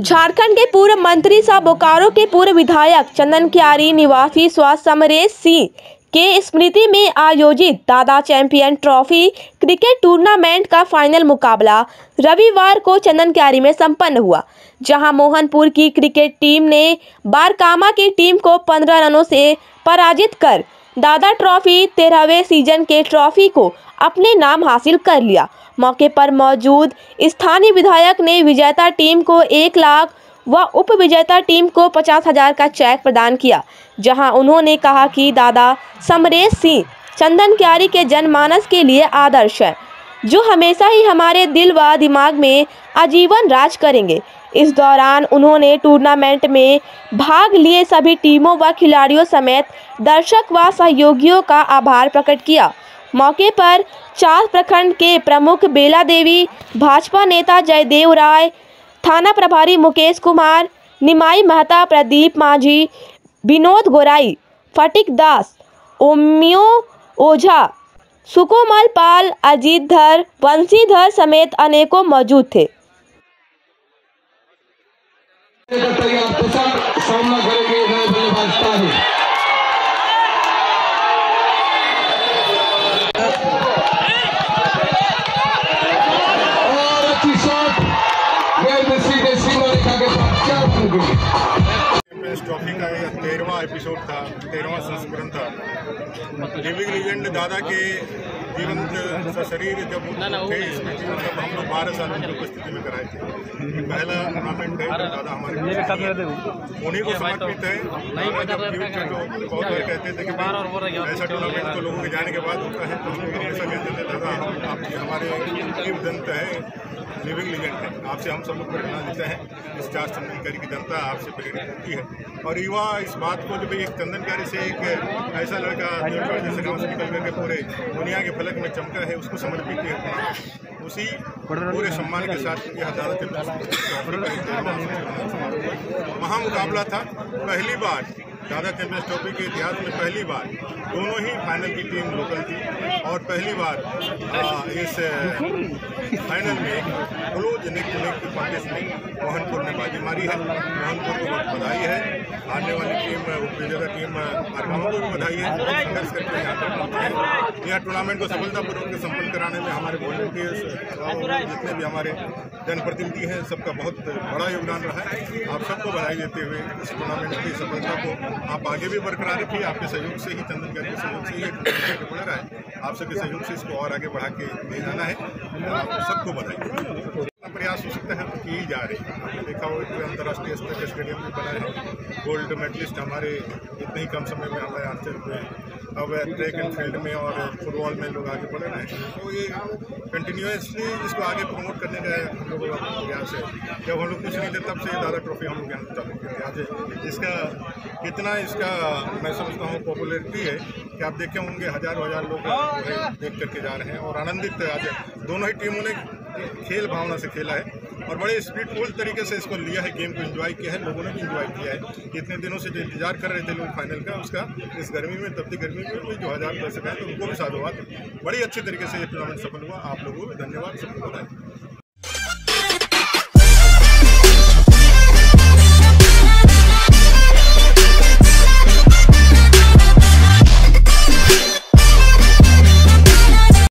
झारखंड के पूर्व मंत्री सह बोकारो के पूर्व विधायक चंदन क्यारी, निवासी स्वास्थ्य समरेश सिंह के स्मृति में आयोजित दादा चैंपियन ट्रॉफी क्रिकेट टूर्नामेंट का फाइनल मुकाबला रविवार को चंदन क्यारी में संपन्न हुआ, जहाँ मोहनपुर की क्रिकेट टीम ने बारकामा की टीम को 15 रनों से पराजित कर दादा ट्रॉफी तेरहवें सीज़न के ट्रॉफी को अपने नाम हासिल कर लिया। मौके पर मौजूद स्थानीय विधायक ने विजेता टीम को एक लाख व उप विजेता टीम को पचास हज़ार का चेक प्रदान किया, जहाँ उन्होंने कहा कि दादा समरेश सिंह चंदन क्यारी के जनमानस के लिए आदर्श है, जो हमेशा ही हमारे दिल व दिमाग में आजीवन राज करेंगे। इस दौरान उन्होंने टूर्नामेंट में भाग लिए सभी टीमों व खिलाड़ियों समेत दर्शक व सहयोगियों का आभार प्रकट किया। मौके पर चार प्रखंड के प्रमुख बेला देवी भाजपा नेता जयदेव राय, थाना प्रभारी मुकेश कुमार, निमाई महता प्रदीप मांझी, विनोद गोराई, फटिक दास, ओमियो ओझा, सुकोमल पाल, अजीत धर वंशीधर समेत अनेकों मौजूद थे। सामना करेंगे नए बल्लेबाज ताहिर अच्छी ट्रॉफी का यह तेरहवा एपिसोड था तेरहवा संस्करण था लिविंग लीजेंड दादा के जीवंत शरीर जब थे इसमें जीवन तब हम लोग बारह साल की उपस्थिति में कराए थे पहला टूर्नामेंट है जो दादा हमारे उन्हीं को समर्पित है दादा जब तो बहुत बार कहते थे कि ऐसा टूर्नामेंट तो लोगों के जाने के बाद होता है तो हमेशा कहते थे दादा हम आपकी हमारे जीव दंत है लिविंग लीजेंड है। आपसे हम सब लोग प्रेरणा लेते हैं। इस चार चंदनकारी की जनता आपसे प्रेरित होती है। और युवा इस बात को जो भाई एक चंदनकारी से एक ऐसा लड़का जैसे गाँव से निकल करके पूरे दुनिया के फलक में चमका है, उसको समर्पित किया उसी पूरे सम्मान के साथ यह दादा महामुकाबला था। पहली बार दादा चैंपियंस ट्रॉफी के इतिहास में पहली बार दोनों ही फाइनल की टीम लोकल थी और पहली बार आ, इस फाइनल में close neck to neck contest में मोहनपुर ने बाजी मारी है। मोहनपुर को बहुत बधाई है। आने वाली टीम उपविजेता टीम आरगामा को भी बधाई है। संघर्ष करके यहाँ पर पहुँचे हैं। यह टूर्नामेंट को सफलतापूर्वक संपन्न कराने में हमारे वॉलंटियर्स और जितने भी हमारे जनप्रतिनिधि हैं, सबका बहुत बड़ा योगदान रहा है। आप सबको बधाई देते हुए इस टूर्नामेंट की सफलता को आप आगे भी बरकरार रखिए। आपके सहयोग से ही चंदनगढ़ के सहयोग से ही टूर्नामेंट बढ़ रहा है। आप सबके सहयोग से इसको और आगे बढ़ा के ले जाना है। आप सबको बधाई। प्रयास हो सकता है, की जा रही है। आपने देखा हो कि अंतर्राष्ट्रीय स्तर के स्टेडियम भी बना है। गोल्ड मेडलिस्ट हमारे इतने ही कम समय में हमारे आंचल हुए अब ट्रैक एंड फ़ील्ड में और फुटबॉल में लोग आगे बढ़ रहे हैं। तो ये कंटिन्यूसली इसको आगे प्रमोट करने का हम लोगों का प्रयास है। जब हम लोग कुछ नहीं थे तब से दादा ट्रॉफी हम लोग यहाँ चालू थे आज इसका कितना इसका, मैं समझता हूँ पॉपुलरिटी है कि आप देखे होंगे हज़ारों हज़ार लोग देख करके जा रहे हैं और आनंदित आज दोनों ही टीमों ने खेल भावना से खेला है और बड़े स्पीडफुल तरीके से इसको लिया है गेम को एंजॉय किया है, लोगों ने भी इंजॉय किया है। इतने दिनों से जो इंतज़ार कर रहे थे लोग फाइनल का, उसका इस गर्मी में तबती गर्मी में भी जो हज़ार दर्शक हैं तो उनको भी साधुवाद। बड़ी अच्छे तरीके से ये टूर्नामेंट सफल हुआ। आप लोगों को धन्यवाद। सबको बताएँ